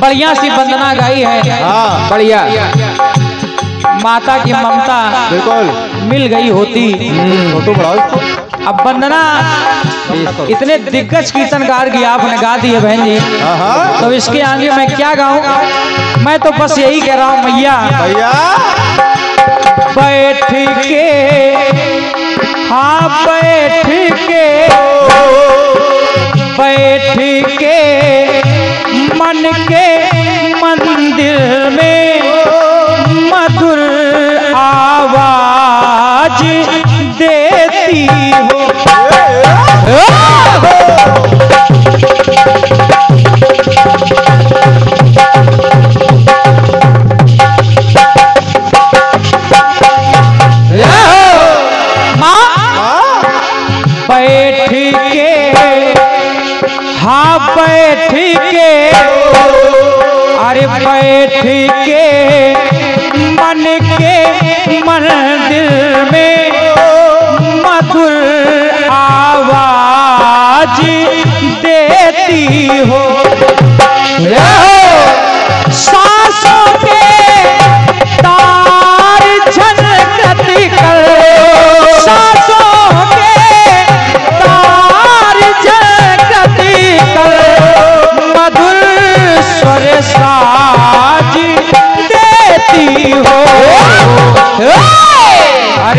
बढ़िया सी वंदना गाई है। हाँ। बढ़िया। माता की ममता बिल्कुल। मिल गई होती। फ़ोटो बढ़ाओ अब वंदना इतने दिग्गज कीर्तनकार की आपने गा दी है बहन जी। तो इसके आगे मैं क्या गाऊं? मैं तो बस यही कह रहा हूँ मैया भैया। बैठ के हाँ बैठ के। बैठ के मन के मंदिर में मधुर आवाज़ देती हो। हाँ बैठ के अरे बैठ के मन के मंदिर में मधुर आवाज़ देती हो। सांसों के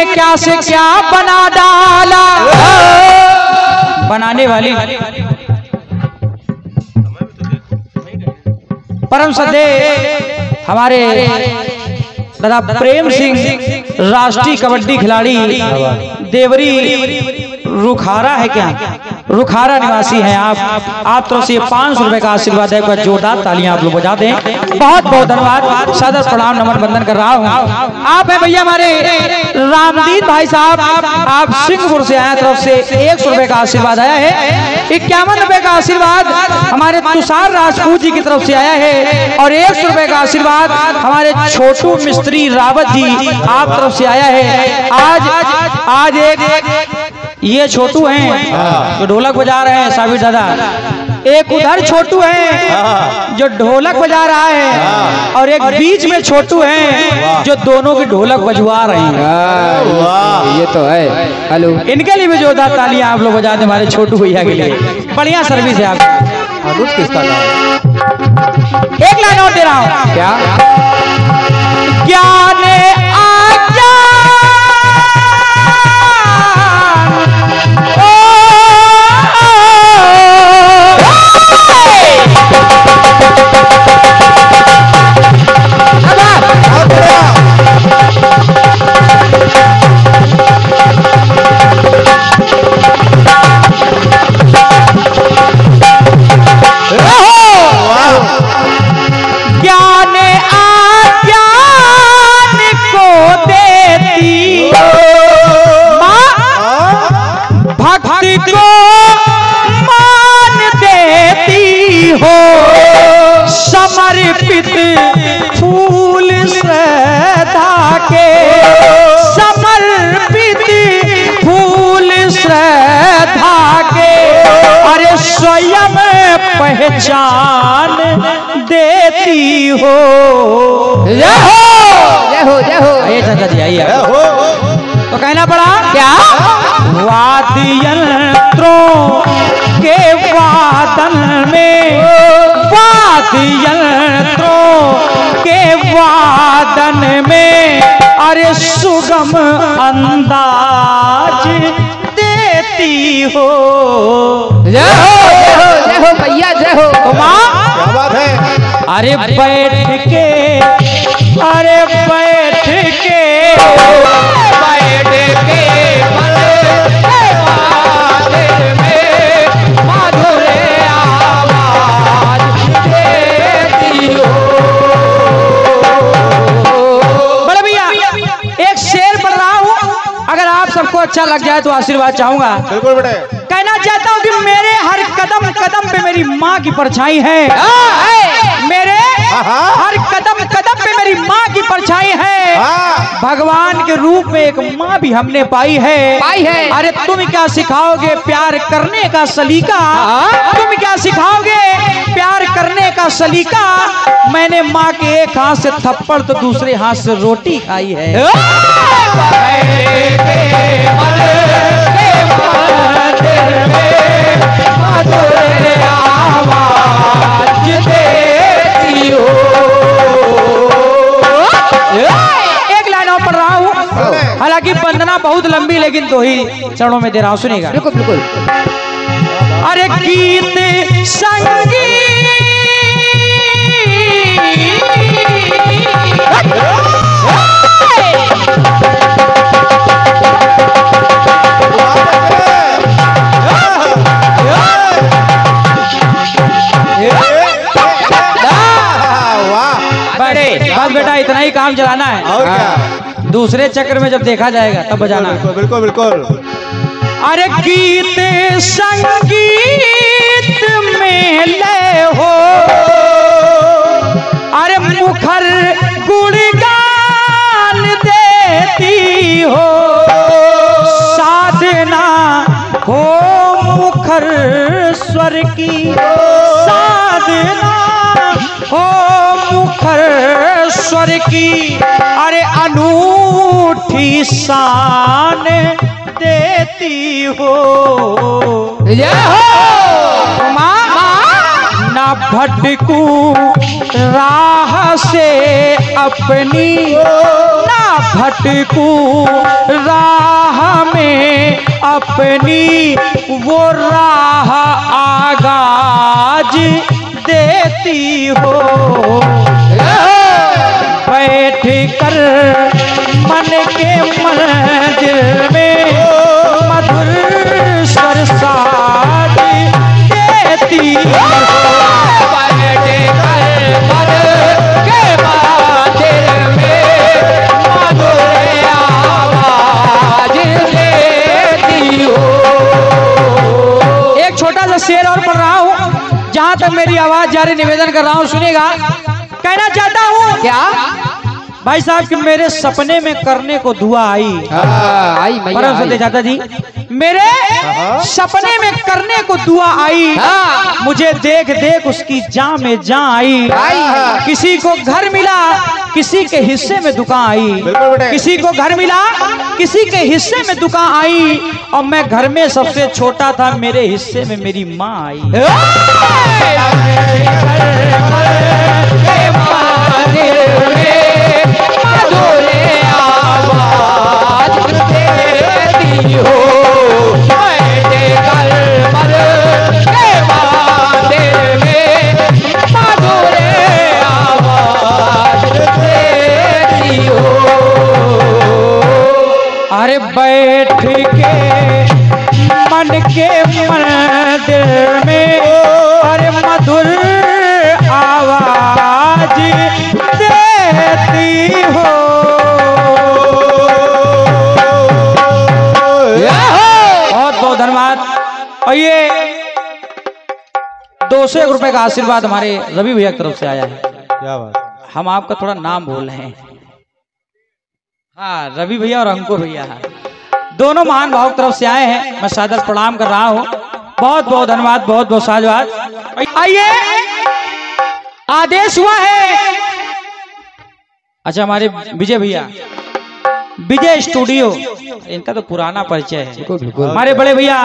ने क्या से क्या बना डाला? बनाने वाली। परम सदे, हमारे दादा प्रेम सिंह, राष्ट्रीय कबड्डी खिलाड़ी, देवरी रुखारा है क्या? रुखारा निवासी हैं आप। आप तरफ़ से पाँच सौ रुपए का आशीर्वाद है जोरदार तालियाँ आप लोग बजा दें। बहुत बहुत धन्यवाद। सादर प्रणाम, नमन बंदन कर रहा हूँ। आप हैं भैया हमारे रामदीन भाई साहब। आप सिंहपुर से आए तरफ़ से एक सौ रुपए का आशीर्वाद आया है। इक्यावन रुपए का आशीर्वाद हमारे तुषार राजपूत जी की तरफ़ से आया है। और एक सौ रुपए का आशीर्वाद हमारे छोटू मिस्त्री रावत जी आप तरफ़ से आया है। आज आज एक ये छोटू हैं। जो ढोलक बजा रहे हैं साबिर दादा। एक उधर छोटू है जो ढोलक बजा रहा है और एक बीच में छोटू है जो दोनों की ढोलक बजवा रहे हैं। हाँ, ये तो है। हेलो। इनके लिए भी जोरदार तालियाँ आप लोग बजा दें हमारे छोटू भैया के लिए। बढ़िया सर्विस है आप किसका एक लाइन और दे रहा हूँ। क्या? ज्ञान आज्ञा के समर्पित फूल श्रद्धा के अरे स्वयं पहचान देती हो। जय हो! जय हो जय हो। आइए चाचा जी आइए। तो कहना पड़ा क्या? वाद्य यंत्रों के वादन में वाद्य यंत्रों के वादन में अरे सुगम अंदाज देती हो। जय हो जय हो जय हो भैया, जय हो। तो बात है अरे बैठ के, अरे बैठ के बैठ के अच्छा लग जाए तो आशीर्वाद चाहूँगा। बिल्कुल बेटे। कहना चाहता हूँ कि मेरे हर कदम कदम पे मेरी माँ की परछाई है। मेरे। हर कदम कदम पे मेरी माँ की परछाई है। भगवान के रूप में एक माँ भी हमने पाई है। पाई है। अरे तुम क्या सिखाओगे प्यार करने का सलीका? तुम क्या सिखाओगे प्यार करने का सलीका? मैंने माँ के एक हाथ से थप्पड़ तो दूसरे हाथ से रोटी खाई है। हूँ हालाँकि वंदना बहुत लंबी लेकिन दो ही चरणों में दे रहा हूँ सुनेगा बिल्कुल बिल्कुल। अरे गीत संगीत। ही काम चलाना है। और क्या? दूसरे चक्र में जब देखा जाएगा तब बजाना बिल्कुल बिल्कुल बिल्कुल। अरे गीत संगीत में ले हो। अरे मुखर गुणगान देती हो। साधना हो मुखर स्वर की। साधना हो मुखर स्वर की अरे अनूठी शान देती हो। जय हो ना भटकू राह से अपनी ना भटकू राह में अपनी वो राह आगाज़ देती हो। बैठ कर मन के मंदिर आवाज़ जारी निवेदन कर रहा हूँ सुनेगा? कहना चाहता हूँ क्या? भाई साहब कि मेरे सपने में करने को दुआ आई। हाँ, आई परम सत्य चाचा जी मेरे सपने में करने को दुआ आई। हाँ। मुझे देख देख उसकी जान में आई। आई। किसी को घर मिला किसी के हिस्से में दुकान आई। किसी को घर मिला किसी के हिस्से में दुकान आई। और मैं घर में सबसे छोटा था मेरे हिस्से में मेरी माँ आई। अरे बैठ के मन के मंदिर में अरे मधुर आवाज़ देती हो। बहुत बहुत धन्यवाद। और ये दो सौ एक रुपए का आशीर्वाद हमारे रवि भैया की तरफ़ से आया है। क्या बात हम आपका थोड़ा नाम बोल रहे हैं। हाँ रवि भैया और अंकुर भैया हाँ। दोनों महान भाव तरफ़ से आए हैं। मैं सादर प्रणाम कर रहा हूँ। बहुत बहुत धन्यवाद बहुत बहुत साधुवाद आइए! आदेश हुआ है। अच्छा हमारे विजय भैया। विजय स्टूडियो। इनका तो पुराना परिचय है। हमारे बड़े भैया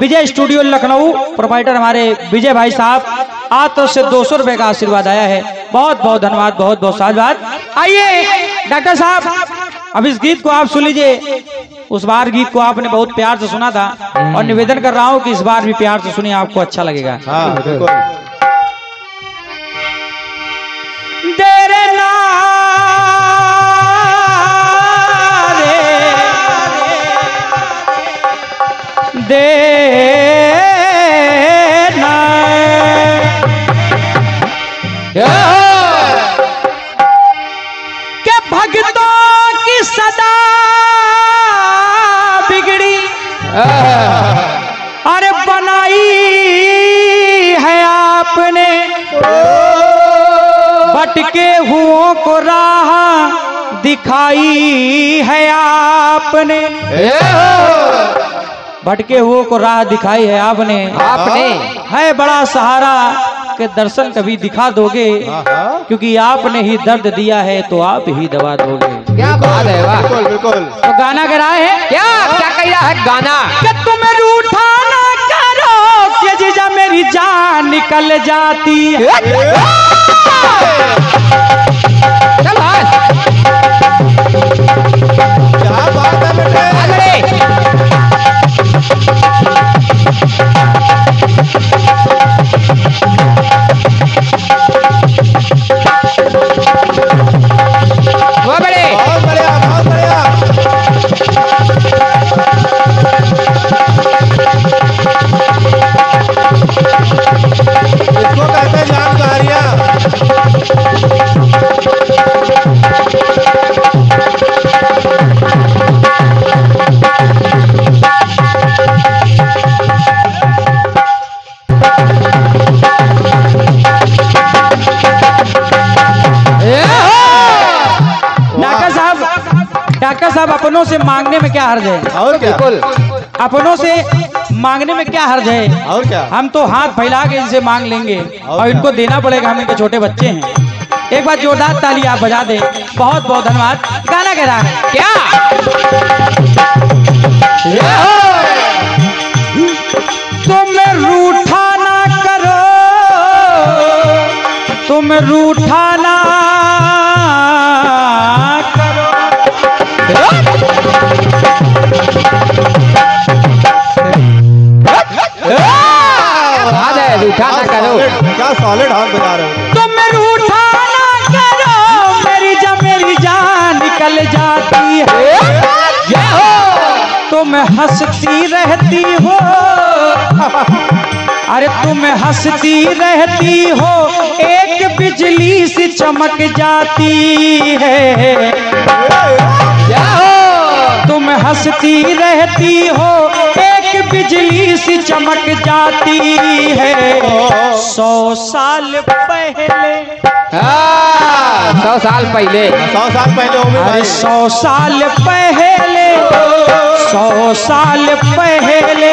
विजय स्टूडियो लखनऊ प्रोपाइटर हमारे विजय भाई साहब। आज तो से दो सौ रुपए का आशीर्वाद आया है। बहुत बहुत धन्यवाद बहुत बहुत साधुवाद आइए डॉक्टर साहब। अब इस गीत को आप सुन लीजिए। उस बार गीत को आपने बहुत प्यार से सुना था। और निवेदन कर रहा हूँ कि इस बार भी प्यार से सुनिए आपको अच्छा लगेगा। हाँ तेरे नारे अरे बनाई है आपने। भटके हुओं को राह दिखाई है आपने। भटके हुओं को राह दिखाई है आपने। आपने। है बड़ा सहारा के दर्शन कभी दिखा दोगे। हाँ हाँ। क्योंकि आपने ही दर्द दिया है तो आप ही दवा दोगे। क्या बात है वाह। बिल्कुल बिल्कुल। तो गाना कराए हैं? क्या क्या कह रहा है गाना? कि तुम रूठा ना करो कि जीजा मेरी जान निकल जाती है। चल भाई क्या बात है बेटे? अरे! साहब अपनों से मांगने में क्या हर्ज है? और क्या? बिल्कुल। अपनों से मांगने में क्या हर्ज है? और क्या? हम तो हाथ फैला के इनसे मांग लेंगे और इनको देना पड़ेगा हम इनके छोटे बच्चे हैं। एक बार जोरदार ताली आप बजा दें। बहुत बहुत धन्यवाद। गाना कह रहा है। क्या? तुम रूठा ना करो। तुम रूठा ना करो क्या सॉलिड हाथ बजा रहे हो? तुम रूठा ना करो मेरी जा मेरी जान निकल जाती है। हो तुम हंसती रहती हो। अरे तुम हंसती रहती हो एक बिजली सी चमक जाती है। तुम हंसती रहती हो एक बिजली सी चमक जाती है। सौ साल पहले। हाँ, सौ साल पहले। सौ साल पहले अरे सौ साल पहले सौ साल पहले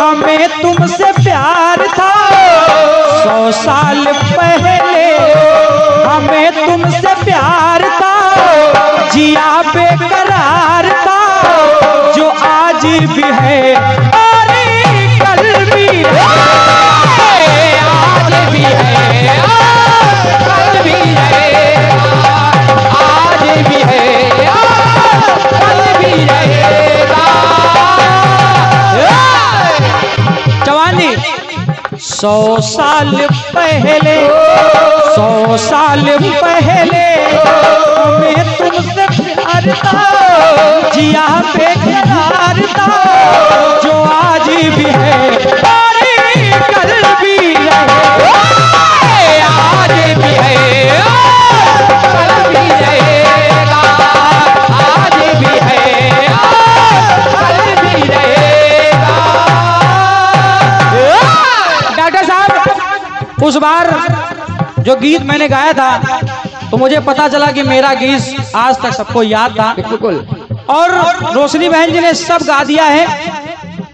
हमें तुमसे प्यार था। सौ साल पहले, सौ साल पहले मैं तुमसे जिया बेकरार जो आज भी है कल भी है आज भी है। उस बार जो गीत मैंने गाया था तो मुझे पता चला कि मेरा गीत आज तक सबको याद था। बिल्कुल। और रोशनी बहन जी ने सब गा दिया है।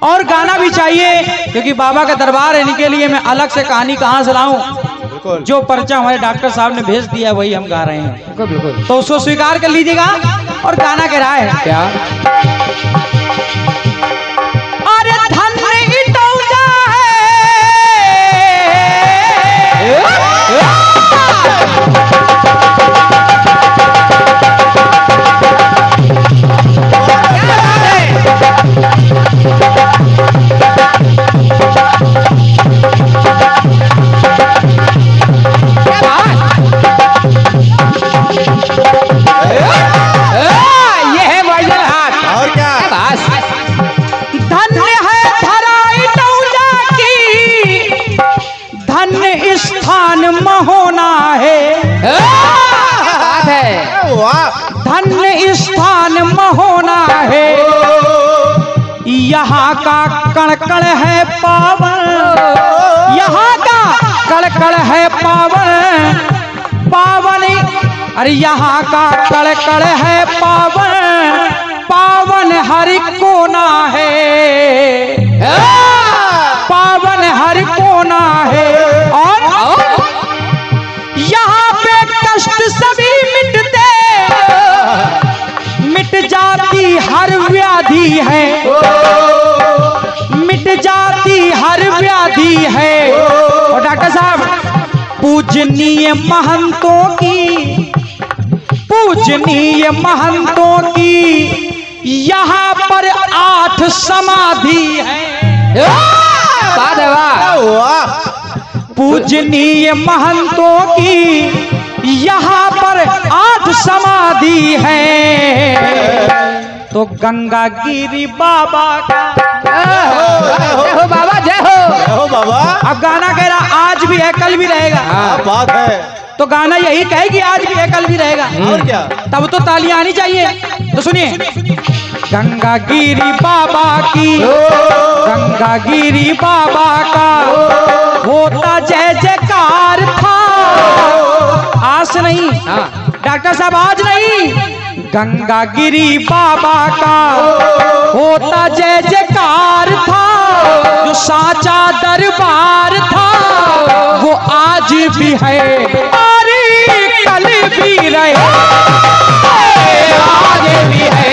और गाना भी चाहिए क्योंकि बाबा का दरबार है इनके लिए मैं अलग से कहानी कहाँ से लाऊं? जो पर्चा हमारे डॉक्टर साहब ने भेज दिया वही हम गा रहे हैं। बिल्कुल तो उसको स्वीकार कर लीजिएगा और गाना कह रहा है क्या? अरे यहाँ का कड़कड़ है पावन पावन हरि कोना है। पावन हरि कोना है। और यहाँ पे कष्ट सभी मिटते, मिट जाती हर व्याधि है। मिट जाती हर व्याधि है। और डॉक्टर साहब, पूजनीय महंतों की पूजनीय महंतों की यहाँ पर आठ समाधि है। है पूजनीय महंतों की यहाँ पर आठ समाधि है। तो गंगा गिरी बाबा का हो बाबा जय हो। बाबा। अब गाना कह रहा आज भी है कल भी रहेगा। क्या बात है। तो गाना यही कहेगी आज भी है कल भी रहेगा। और क्या? तब तो तालियाँ आनी चाहिए। तो सुनिए। गंगा गिरी बाबा की गंगा गिरी बाबा का होता जय जयकार था। आज नहीं। हाँ। डॉक्टर साहब आज नहीं। गंगा गिरी बाबा का होता जय जयकार था। जो साचा दरबार था वो आज भी है। अरे कल भी रहे। आज भी है।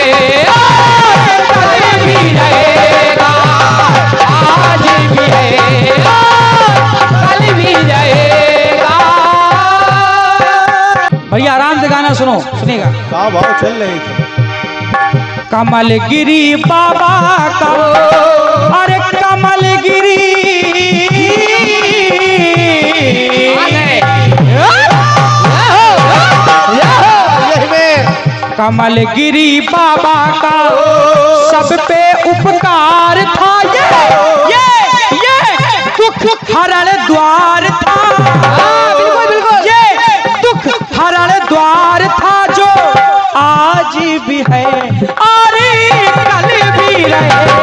कल भी रहेगा। आज भी है। कल भी रहेगा। भैया आराम से गाना सुनो सुनिएगा। क्या भाव चल रही थी। कमल गिरी बाबा का अरे कमल गिरी बाबा का। सब पे उपकार था। ये ये ये, दुख हरण द्वार था। बिल्कुल बिल्कुल ये, दुख हरण द्वार था जो आज भी है। अरे कल भी रहे।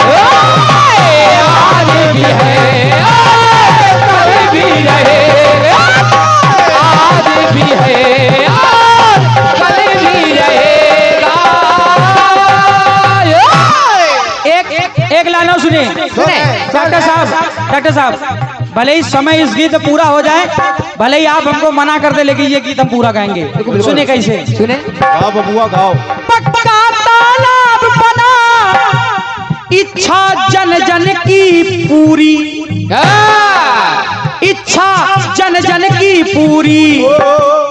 भी है। कल भी रहेगा। एक एक एक लाना सुने सुने। डॉक्टर साहब डॉक्टर साहब भले ही समय इस गीत पूरा हो जाए भले ही आप हमको मना कर दे लेकिन ये गीत हम पूरा गाएँगे। सुने कैसे? सुने गाओ बबुआ गाओ। पक्का तालाब बना। इच्छा जन जन की पूरी। इच्छा जन जन की पूरी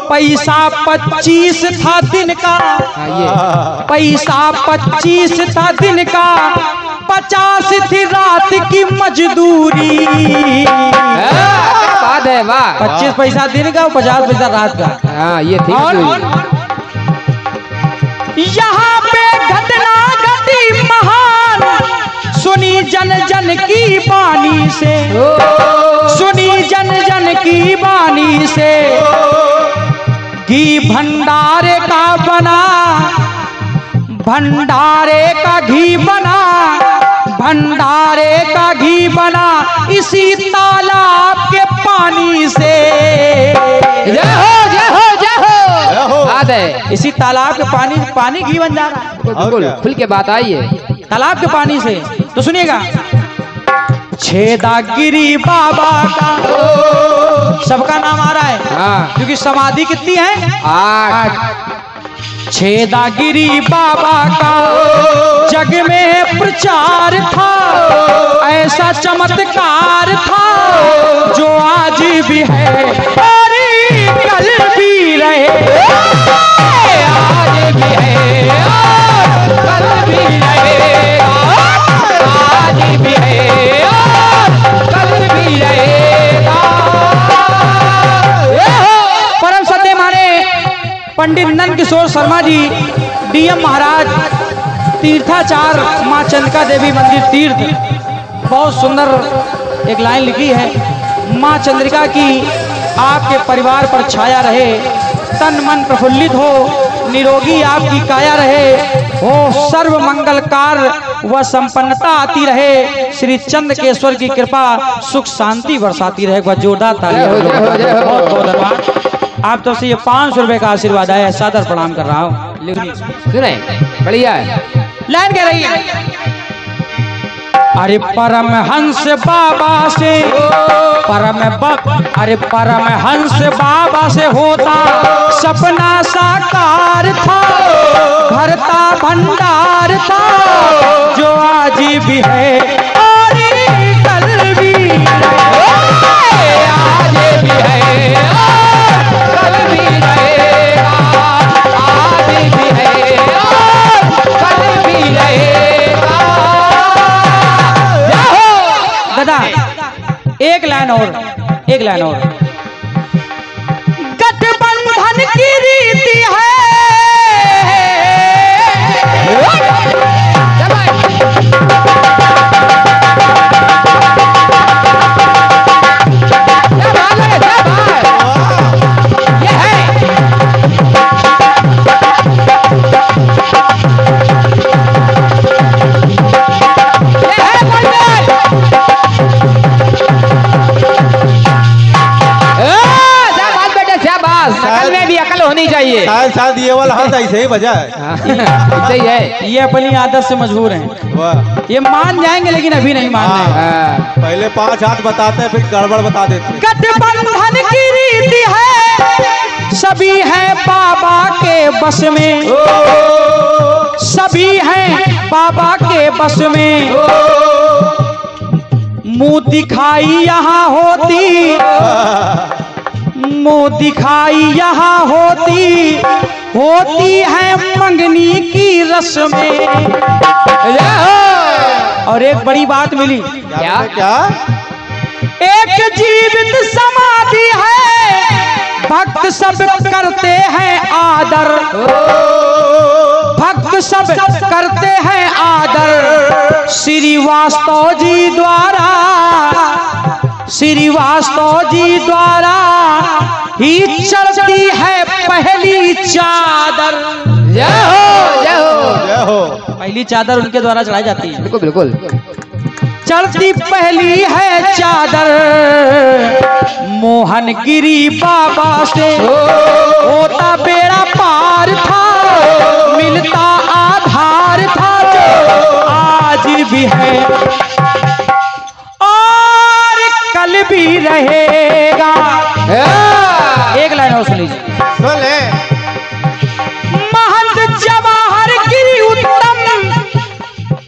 पैसा पच्चीस था दिन का हाँ पैसा पच्चीस था दिन का पचास थी रात की मजदूरी बात है वाह पच्चीस पैसा दिन का पचास पैसा रात का हाँ ये ठीक और है यहाँ पे घटी जन जन की बानी से। सुनी जन जन की बानी से। घी भंडारे का बना भंडारे का घी बना भंडारे का घी बना इसी तालाब के पानी से। जय हो जय हो जय हो। बात है इसी तालाब के पानी पानी घी बन जा रहा है। बिल्कुल? खुल के बात आई है। तालाब के पानी से। तो सुनिएगा। छेदागिरी बाबा का। सबका नाम आ रहा है। हाँ। क्योंकि समाधि कितनी है? आठ। छेदागिरी बाबा का। जग में प्रचार था। ऐसा चमत्कार था। जो आज भी है। और कल भी रहे। आज भी है। पंडित नंद किशोर शर्मा जी डीएम महाराज तीर्थाचार माँ चंद्रिका देवी मंदिर तीर्थ बहुत सुंदर एक लाइन लिखी है माँ चंद्रिका की आपके परिवार पर छाया रहे तन मन प्रफुल्लित हो निरोगी आपकी काया रहे हो सर्व मंगलकार व संपन्नता आती रहे श्री चंद्रकेश्वर की कृपा सुख शांति बरसाती रहे जोरदार हो। बहुत बहुत धन्यवाद आप तो से ये पाँच सौ रुपए का आशीर्वाद आया सादर प्रणाम कर रहा हूँ। सुने बढ़िया है लाइन कह रही है अरे परम हंस बाबा से परम ब- अरे परम हंस बाबा से होता सपना साकार था भरता भंडार था जो आज भी है एक लाइन और एक लाइन और। बात अकल में भी अकल होनी चाहिए। शायद शायद ये वाला हाथ ऐसे ही बजा। है हाँ, ऐसे ही है। ये अपनी आदत से मजबूर हैं। ये मान जाएँगे लेकिन अभी नहीं मान रहे। हाँ, पहले पाँच हाथ बताते हैं फिर गड़बड़ बता देते हैं। गठबंधन की रीति है। सभी है बाबा के बस में। सभी है बाबा के बस में। मुँह दिखाई यहाँ होती। मुँह दिखाई यहाँ होती होती है मंगनी की रस्में और एक बड़ी बात मिली। क्या? क्या? एक जीवित समाधि है भक्त सब करते हैं आदर। भक्त सब करते हैं आदर। श्रीवास्तव जी द्वारा श्रीवास्तव जी द्वारा ही चलती है पहली चादर। जय हो जय हो। जय हो। पहली चादर उनके द्वारा चढ़ाई जाती है। बिल्कुल बिल्कुल। चढ़ती पहली है चादर। मोहन गिरी बाबा से होता बेड़ा पार था मिलता आधार था। आज भी है भी रहेगा। हाँ, एक लाइन और सुन लीजिए सुन ले महंत जवाहर गिरी उत्तम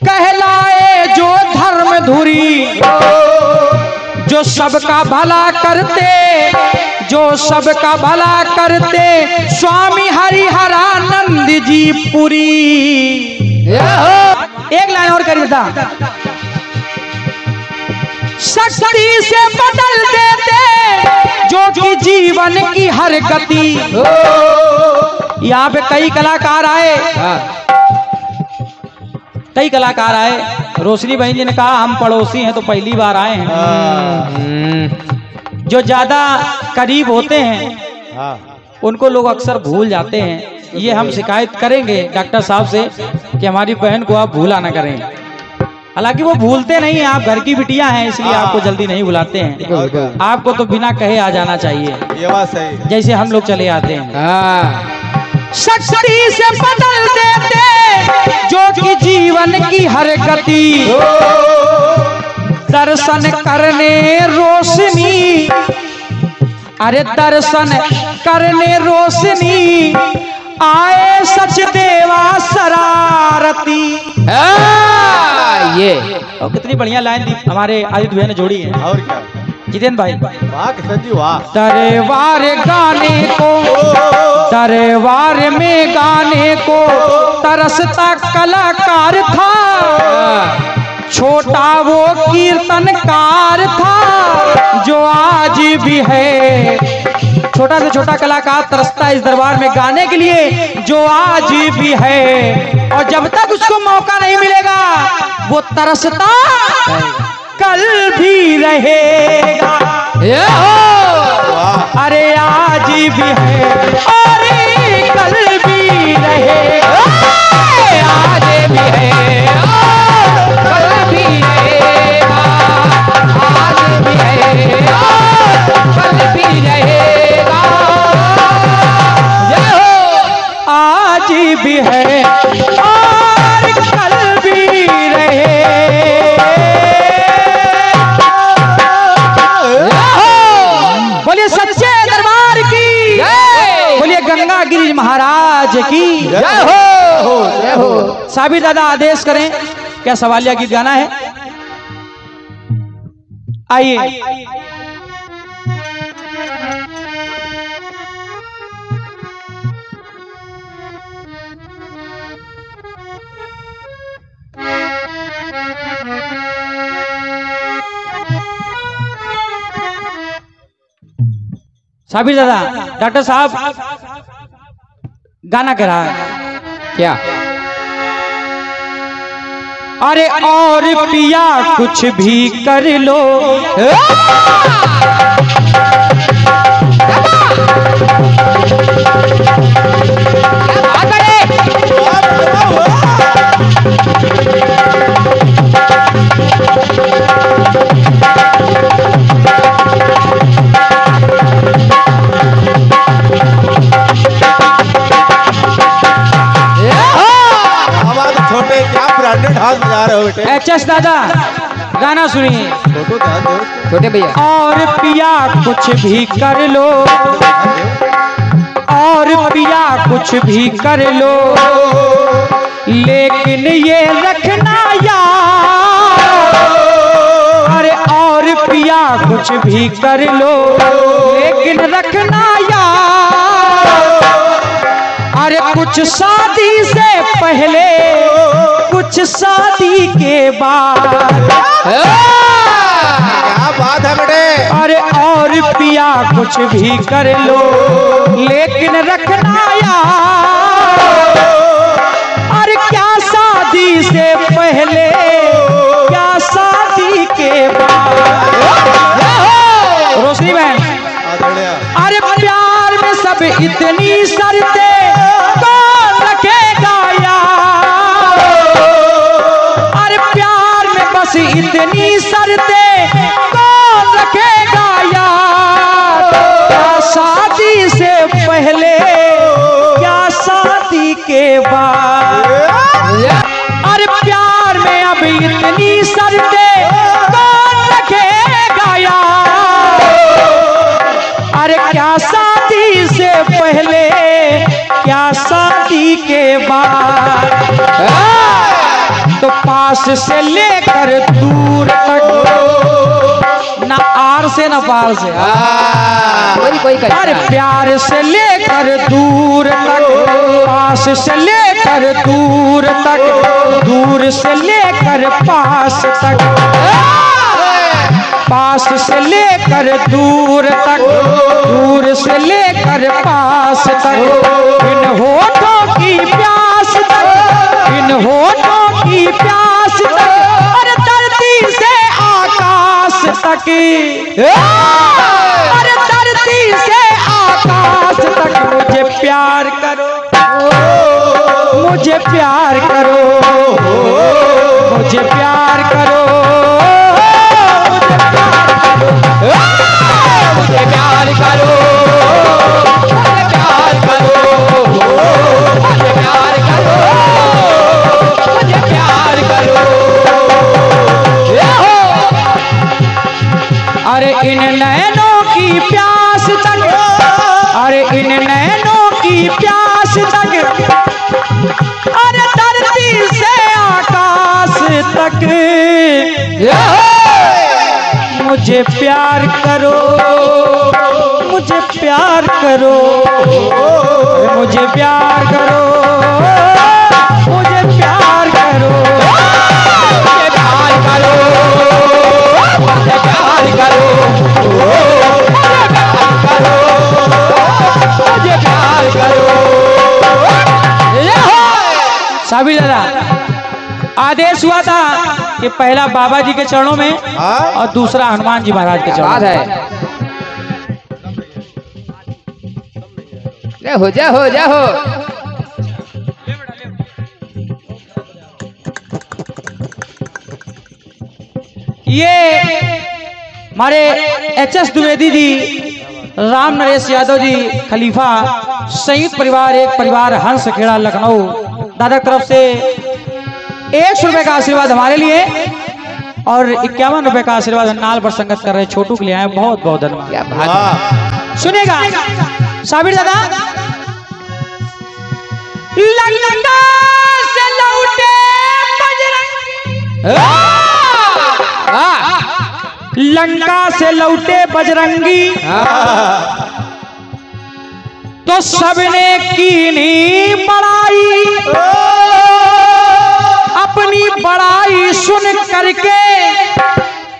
कहलाए जो धर्म धुरी। जो सबका भला करते जो सबका भला करते स्वामी हरिहरानंद जी पुरी। एक लाइन और करिए था शक्ति से बदल देते जो कि जीवन की हर गति। यहाँ पे कई कलाकार आए। हाँ, कई कलाकार आए। रोशनी बहन जी ने कहा हम पड़ोसी हैं तो पहली बार आए हैं। हाँ, जो ज़्यादा करीब होते हैं हाँ। उनको लोग अक्सर भूल जाते हैं। ये हम शिकायत करेंगे डॉक्टर साहब से कि हमारी बहन को आप भूला ना करें। हालाँकि वो भूलते नहीं हैं आप घर की बिटिया हैं इसलिए आपको जल्दी नहीं बुलाते हैं। आपको तो बिना कहे आ जाना चाहिए। ये बात सही जैसे हम लोग चले आते हैं। हाँ। शक्ति से बदल देते जो कि जीवन की हर गति। दर्शन करने रोशनी। अरे दर्शन करने रोशनी। आए सच देवा शरारती ये और कितनी बढ़िया लाइन दी हमारे आदित्य भैया ने जोड़ी है। और क्या? जितेंद्र भाई। दरबार गाने को दरबार में गाने को तरसता कलाकार था। छोटा वो कीर्तनकार था जो आज भी है। छोटा से छोटा कलाकार तरसता है इस दरबार में गाने के लिए जो आज भी है। और जब तक उसको मौका नहीं मिलेगा वो तरसता कल भी रहेगा। अरे आज भी है अरे कल भी रहेगा। आज भी है। भी है और कल भी रहे। बोलिए सच्चे दरबार की। बोलिए गंगा गिरी महाराज की। जय हो। जय हो। साबिर दादा आदेश करें। क्या सवालिया गीत गाना है? आइए। साबिर दादा डॉक्टर साहब गाना है क्या? अरे और पिया कुछ भी कर लो। रहे हो बेटे एच एस दादा गाना सुनिए। छोटे भैया। और पिया कुछ भी कर लो। और पिया कुछ भी कर लो। लेकिन ये रखना यार। अरे और पिया कुछ भी कर लो। लेकिन रखना यार। अरे कुछ शादी से पहले कुछ शादी के बाद। क्या बात है बेटे। अरे और पिया कुछ भी कर लो लेकिन रखना यार। अरे क्या शादी से पहले क्या शादी के बाद? रोशनी बहन अरे प्यार में सब इतनी इतनी शर्ते कौन रखेगा यार? क्या शादी से पहले, क्या शादी के बाद? अरे प्यार में अब इतनी शर्ते कौन रखेगा यार? अरे क्या शादी से पहले, क्या शादी के बाद? तो पास से लेकर दूर तक। ना आर से ना पार से। कोई कोई अरे प्यार से लेकर दूर तक पास से लेकर दूर तक दूर से लेकर पास तक। पास से लेकर दूर तक दूर से लेकर पास तक। इन होठों की प्यास तक इन होठों आकाश मुझे प्यार करो। मुझे प्यार करो। मुझे प्यार करो। मुझे प्यार करो। मुझे प्यार करो। मुझे प्यार करो। मुझे प्यार करो। साबिर दादा, आदेश हुआ था। कि पहला बाबा जी के चरणों में हाँ? और दूसरा हनुमान जी महाराज के चरणों में। है। जय हो जय हो जय हो। ये हमारे एच एस द्विवेदी जी राम नरेश यादव जी खलीफा संयुक्त परिवार एक परिवार हंस खेड़ा लखनऊ दादा तरफ़ से एक सौ रुपए का आशीर्वाद हमारे लिए और इक्यावन रुपए का आशीर्वाद नाल पर संगत कर रहे छोटू के लिए आए बहुत बहुत धन्यवाद। है। सुनेगा साबिर दादा। लंका से लौटे बजरंगी। हाँ। लंका से लौटे बजरंगी। तो सबने की कीनी बड़ाई। अपनी बड़ाई सुन करके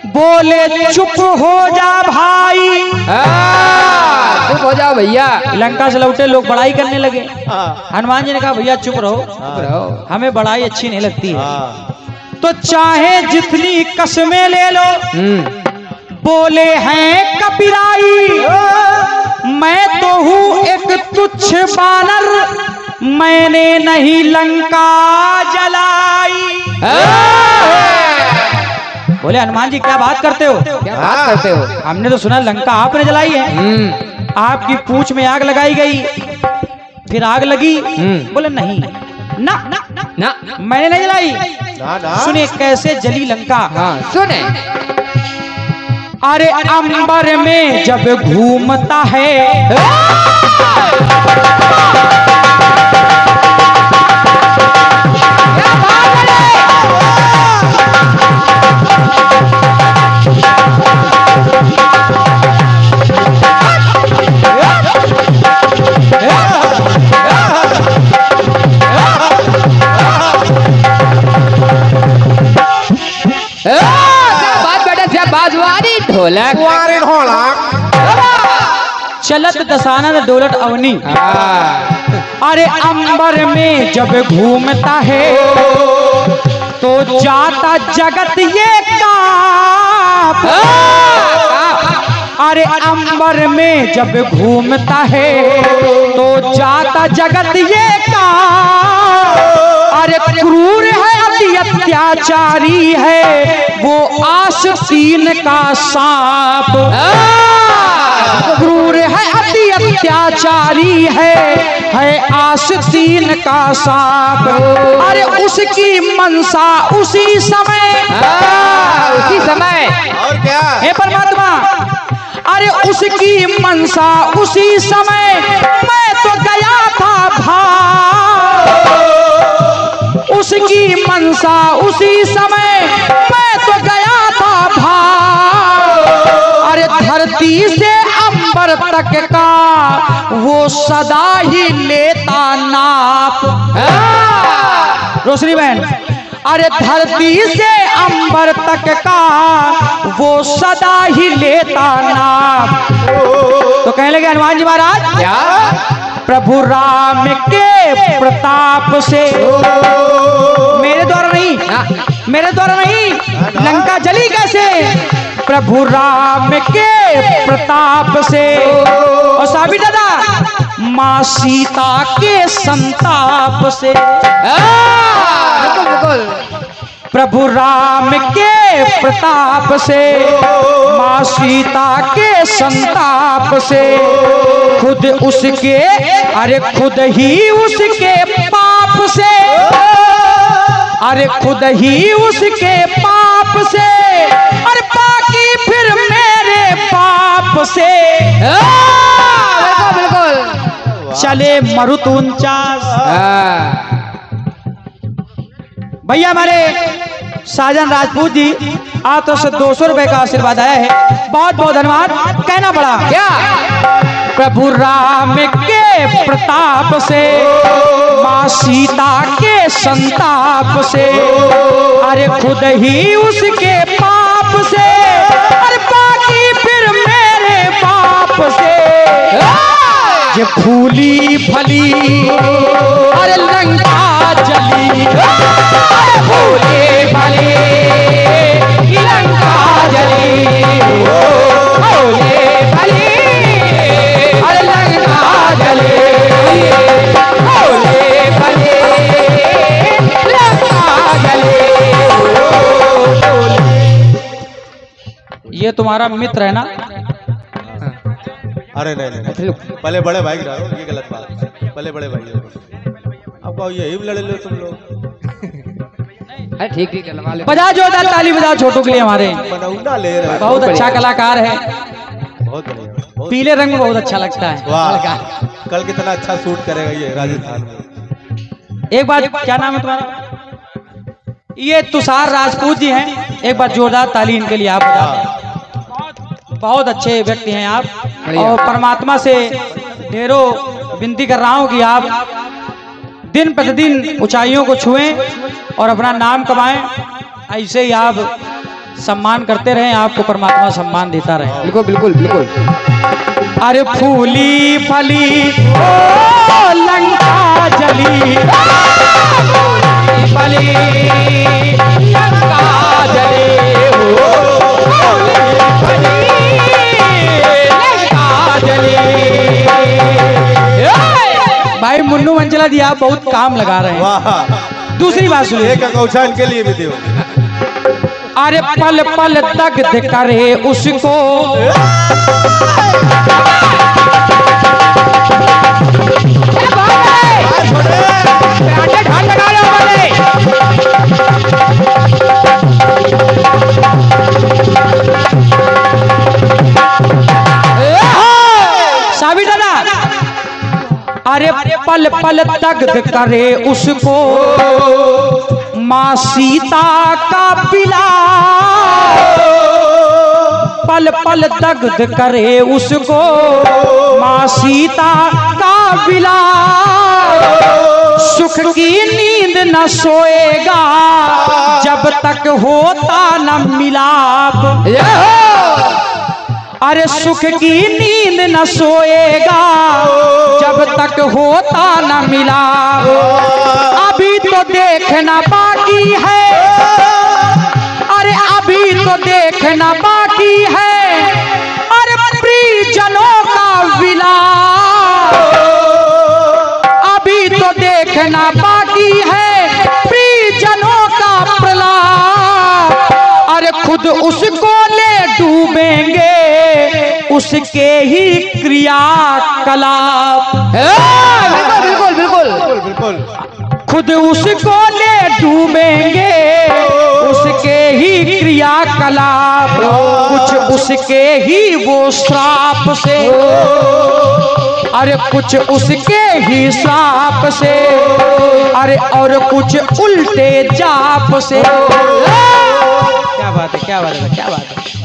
बोले चुप हो जा भाई। हाँ, चुप हो जाओ भैया। लंका से लौटे लोग बड़ाई करने लगे। हाँ। हनुमान जी ने कहा भैया चुप रहो। रहो। हमें बड़ाई अच्छी नहीं लगती है। हाँ। तो चाहे जितनी कसमें ले लो हम्म। बोले हैं कपिराई। मैं तो हूँ एक तुच्छ बानर। मैंने नहीं लंका जलाई। बोले हनुमान जी क्या बात करते हो? क्या बात करते हो? हमने तो सुना लंका आपने जलाई है। हम्म। आपकी पूछ में आग लगाई गई। फिर आग लगी। हम्म। बोले नहीं। ना ना ना। ना। मैंने नहीं जलाई। ना ना। कैसे जली लंका। हाँ सुने। अरे अंबर में जब घूमता है। चलत दसानन डोलट अवनी। हाँ, अरे अंबर में जब घूमता है तो जाता जगत ये काप। अरे अंबर में जब घूमता है तो जाता जगत ये काप। अरे क्रूर है अति अत्याचारी है वो आशीन का सांप। क्रूर है अति अत्याचारी है? है आशीन का सांप अरे उसकी मनसा उसी समय। हाँ, उसी समय। और क्या? हे परमात्मा अरे उसकी मनसा उसी समय। मैं तो गया था भाव उसकी मनसा उसी समय। मैं धरती से अंबर तक का वो सदा ही लेता नाप। रोशनी बहन अरे धरती से अंबर तक का वो सदा ही लेता नाप। तो कहने लगे हनुमान जी महाराज क्या? प्रभु राम के प्रताप से। मेरे द्वारा नहीं हाँ, मेरे द्वारा नहीं लंका जली कैसे? प्रभु राम के प्रताप से। और साबित दादा माँ सीता के संताप से। प्रभु राम के प्रताप से माँ सीता के संताप से। खुद उसके अरे खुद ही उसके पाप से। अरे खुद ही उसके पाप से। मेरे पाप से। हाँ, बिल्कुल बिल्कुल। चले मरुत उनचास हाँ, भैया हमारे साजन राजपूत जी आप तो से दो सौ रुपए का आशीर्वाद आया है। बहुत बहुत धन्यवाद। कहना पड़ा क्या? प्रभु राम के प्रताप से माँ सीता के संताप से अरे खुद ही उसके पाप से। से ये फूली फली। अरे लंका जली। अरे फूली फली। लंका जली। फूली फली। अरे लंका जली। फूली फली। लंका जली। ये तुम्हारा मित्र है ना? अरे नहीं नहीं, पहले बड़े भाई डालो ये गलत बात है। पहले बड़े भाई। अब आओ यही लड़े लो तुम लोग। अरे ठीक ठीक है लगा ले। बजा जोरदार ताली बजाओ छोटू के लिए हमारे। ले रहे बहुत अच्छा कलाकार है। बहुत बढ़िया पीले रंग में बहुत अच्छा लगता है। वाह। कल कितना अच्छा शूट करेगा ये राजस्थान में। एक बार क्या नाम है तुम्हारा? ये तुषार राजपूत जी हैं। एक बार जोरदार ताली इनके लिए आप बजा बहुत अच्छे व्यक्ति हैं आप। और परमात्मा से ढेरों विनती कर रहा हूँ कि आप दिन प्रतिदिन ऊंचाइयों को छुएँ और अपना नाम कमाएँ। ऐसे ही आप सम्मान करते रहें आपको परमात्मा सम्मान देता रहे। बिल्कुल बिल्कुल बिल्कुल। अरे फूली फली ओ लंका जली। फली लंका जली। ओ फूली। भाई मुन्नू मंजिला जी आप बहुत काम लगा रहे हैं। दूसरी बात सुनिए। एक अंगौछा इनके लिए भी दो अरे पल पल दग्ध करे उसको। पल पल दग्ध करे उसको। माँ सीता का पिला। पल पल दग्ध करे उसको। माँ सीता का बिला सुख की नींद न सोएगा, जब तक होता न मिलाप। अरे सुख की नींद न सोएगा। जब तक होता न मिला। अभी तो देखना बाकी है। अरे अभी तो देखना बाकी है। अरे परिजनों का विला। अभी तो देखना बाकी है। परिजनों का प्रलाप अरे खुद उसको ले डूबेंगे। उसके ही क्रियाकलाप। बिल्कुल बिल्कुल बिल्कुल बिल्कुल। बिल्कुल। खुद उसको ले डूबेंगे उसके ही क्रियाकलाप। कुछ उसके ही वो श्राप से अरे कुछ उसके ही श्राप से अरे और कुछ उल्टे जाप से। क्या बात है क्या बात है क्या बात है।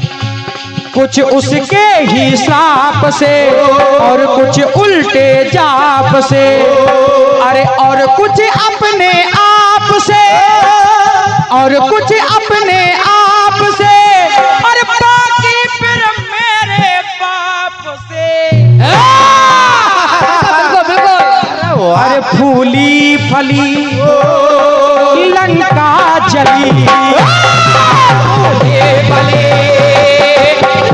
कुछ उसके ही श्राप से और कुछ उल्टे जाप से। अरे, और कुछ अपने आप से, और कुछ अपने आप से। और बाकी फिर मेरे बाप से। अरे, फूली फली, लंका जली। फूले फले।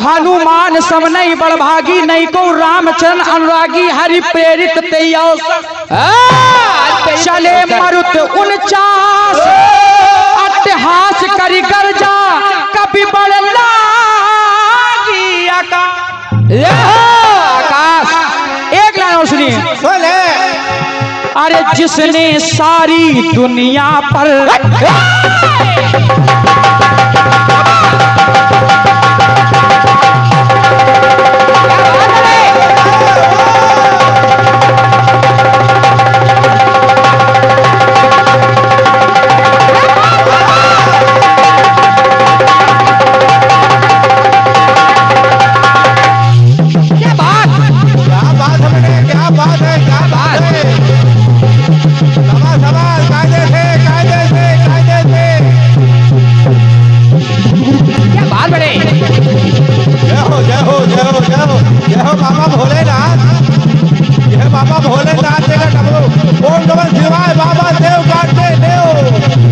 हनुमान सब नहीं बड़भागी नहीं को रामचंद्र अनुरागी हरि प्रेरित चले मरुत उनचास। अट्टहास करी गर्जा कभी बड़ लागी आकाश। एक लाइन और सुनिए। बोले। अरे जिसने सारी दुनिया पर बाबा भोलेनाथ। तेरा डमरू ओम नमः शिवाय बाबा देव काटते देव।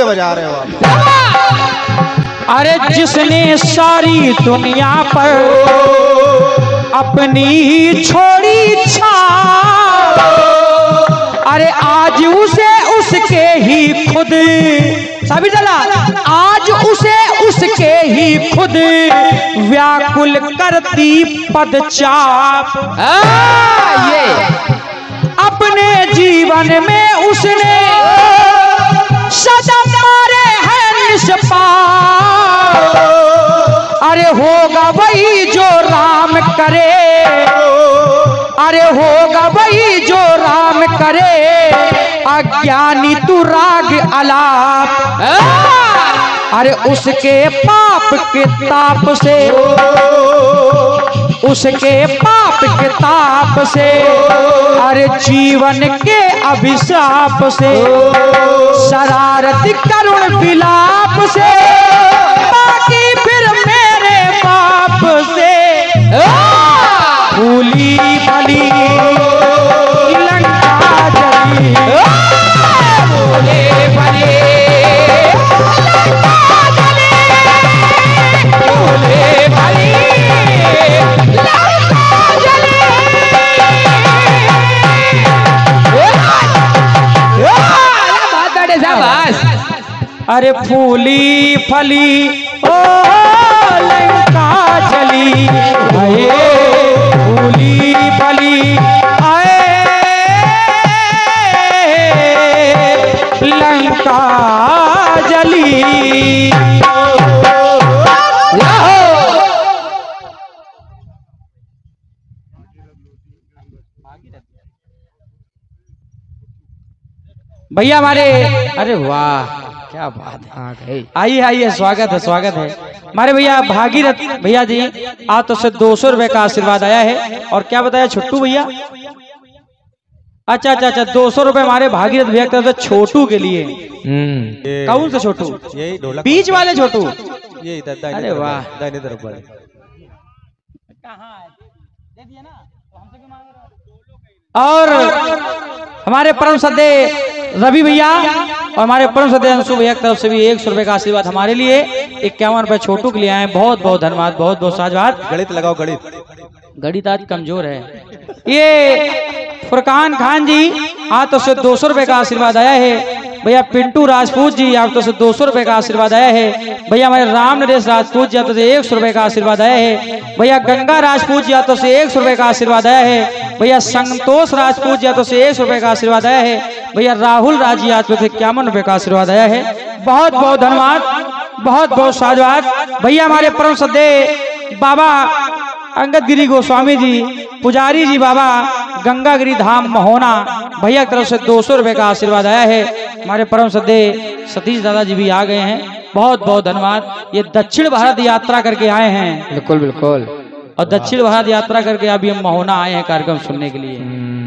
के बजा रहे हो आप। अरे जिसने सारी दुनिया पर अपनी छोड़ी छा अरे आज उसे उसके ही खुद सभी चला आज उसे उसके ही खुद व्याकुल करती पदचाप ये। अपने जीवन में उसने सदा निष्पाप अरे होगा वही जो राम करे। अरे होगा वही जो राम करे। अज्ञानी तू राग अलाप। अरे उसके पाप के ताप से। उसके पाप के ताप से। अरे जीवन के अभिशाप से, शरारत करुण विलाप से, बाकी फिर मेरे बाप से। भूली भली लंका जली। अरे फूली फली, ओ लंका जली अये फूली फली, आए। लंका जली। भैया हमारे, अरे वाह। क्या बात है? आइए आइए स्वागत है स्वागत है। हमारे भैया भागीरथ भैया जी आज तो से दो सौ रुपए का आशीर्वाद आया है। और क्या बताया छोटू भैया? अच्छा अच्छा अच्छा दो सौ रुपए हमारे भागीरथ भैया की तरफ़ से छोटू के लिए। हम्म। कौन से छोटू? यही बीच वाले छोटू? ये अरे वाह। दाहिने तरफ़ वाले। और हमारे परम सदे रवि भैया और हमारे परम सदे अंशु भैया की तरफ़ से भी एक सौ रुपए का आशीर्वाद हमारे लिए। इक्यावन रुपए छोटू के लिए आए बहुत बहुत धन्यवाद बहुत बहुत साझवाद। गणित लगाओ गणित। गणित आज कमज़ोर है। ये फुरकान खान जी आज तो से दो सौ रुपए का आशीर्वाद आया है। भैया पिंटू राजपूत जी, आप तो दो सौ रुपए का आशीर्वाद आया है। भैया हमारे राम नरेश राजपूत जी, आप तो से एक सौ रुपए का आशीर्वाद आया है। भैया गंगा राजपूत जी, आप तो से एक सौ रुपए का आशीर्वाद आया है। भैया संतोष राजपूत जी, आप तो से एक सौ रुपए का आशीर्वाद आया है। भैया राहुल राज जी, आप तो इक्यावन रुपए का आशीर्वाद आया है। बहुत बहुत धन्यवाद। बहुत बहुत साधुवाद। भैया हमारे परम सदे बाबा अंगद गिरी गोस्वामी जी पुजारी जी बाबा गंगा गिरी धाम महोना भैया की तरफ़ से दो सौ रुपए का आशीर्वाद आया है। हमारे परम सदे सतीश दादा जी भी आ गए हैं। बहुत बहुत धन्यवाद। ये दक्षिण भारत यात्रा करके आए हैं। बिल्कुल बिल्कुल। और दक्षिण भारत यात्रा करके अभी हम महोना आए हैं कार्यक्रम सुनने के लिए। हम्म,